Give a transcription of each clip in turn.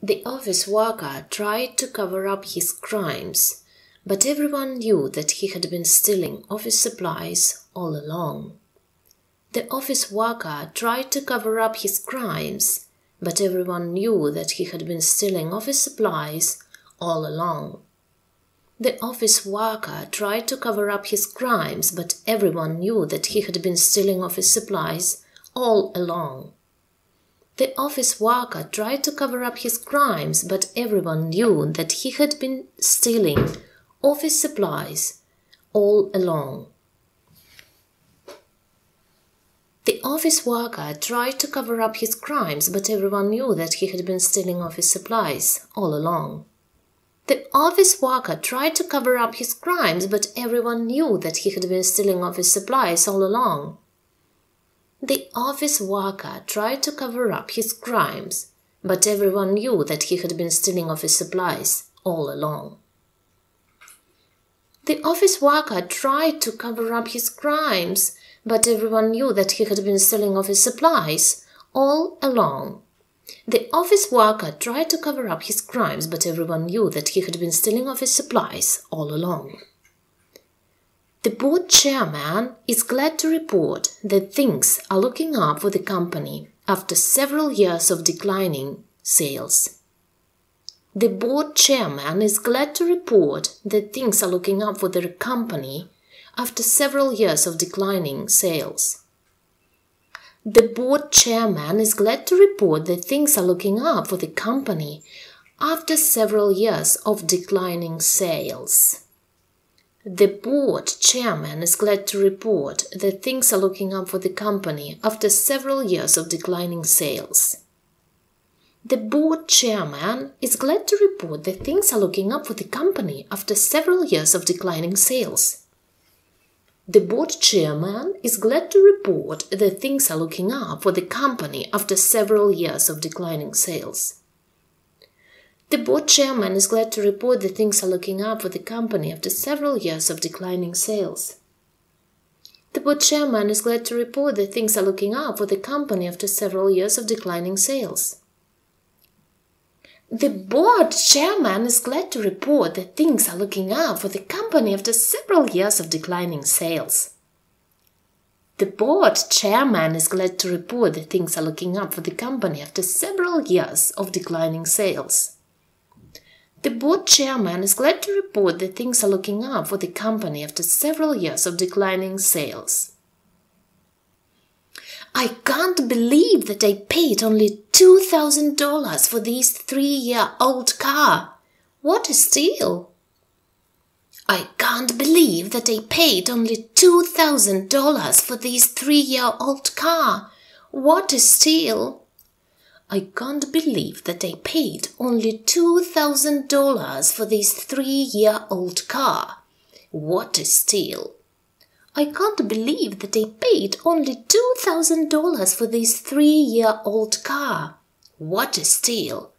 The office worker tried to cover up his crimes, but everyone knew that he had been stealing office supplies all along. The office worker tried to cover up his crimes, but everyone knew that he had been stealing office supplies all along. The office worker tried to cover up his crimes, but everyone knew that he had been stealing office supplies all along. The office worker tried to cover up his crimes, but everyone knew that he had been stealing office supplies all along. The office worker tried to cover up his crimes, but everyone knew that he had been stealing office supplies all along. The office worker tried to cover up his crimes, but everyone knew that he had been stealing office supplies all along. The office worker tried to cover up his crimes, but everyone knew that he had been stealing office supplies all along. The office worker tried to cover up his crimes, but everyone knew that he had been stealing office supplies all along. The office worker tried to cover up his crimes, but everyone knew that he had been stealing office supplies all along. The board chairman is glad to report that things are looking up for the company after several years of declining sales. The board chairman is glad to report that things are looking up for the company after several years of declining sales. The board chairman is glad to report that things are looking up for the company after several years of declining sales. The board chairman is glad to report that things are looking up for the company after several years of declining sales. The board chairman is glad to report that things are looking up for the company after several years of declining sales. The board chairman is glad to report that things are looking up for the company after several years of declining sales. The board chairman is glad to report that things are looking up for the company after several years of declining sales. The board chairman is glad to report that things are looking up for the company after several years of declining sales. The board chairman is glad to report that things are looking up for the company after several years of declining sales. The board chairman is glad to report that things are looking up for the company after several years of declining sales. The board chairman is glad to report that things are looking up for the company after several years of declining sales. I can't believe that I paid only $2,000 for this three year old car. What a steal! I can't believe that I paid only $2,000 for this three year old car. What a steal! I can't believe that I paid only $2,000 for this three year old car. What a steal! I can't believe that I paid only $2,000 for this three year old car. What a steal!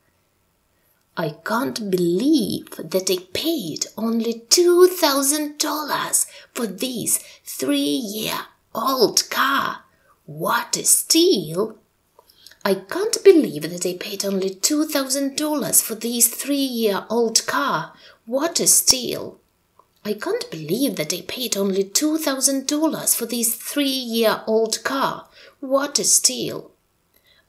I can't believe that I paid only $2,000 for this three year old car. What a steal! I can't believe that I paid only $2,000 for this three year old car. What a steal! I can't believe that I paid only $2,000 for this three year old car. What a steal!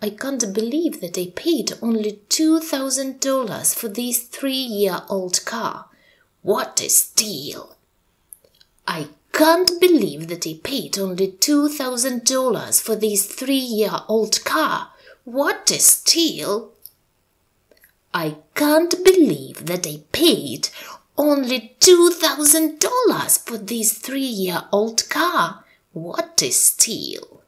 I can't believe that I paid only $2,000 for this three year old car. What a steal! I can't believe that I paid only $2,000 for this three year old car. What a steal! I can't believe that I paid only $2,000 for this three year old car. What a steal!